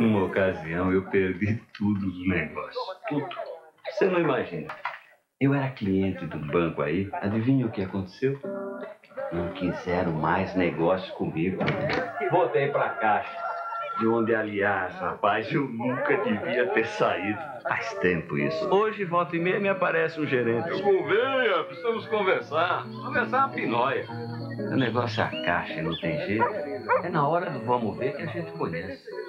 Uma ocasião eu perdi tudo do negócio. Tudo. Você não imagina. Eu era cliente do banco aí. Adivinha o que aconteceu? Não quiseram mais negócio comigo. Voltei pra caixa. De onde, aliás, rapaz, eu nunca devia ter saído. Faz tempo isso. Hoje, volta e meia, me aparece um gerente. Convenha, precisamos conversar. Conversar é uma pinóia. O negócio é a caixa, não tem jeito. É na hora do vamos ver que a gente conhece.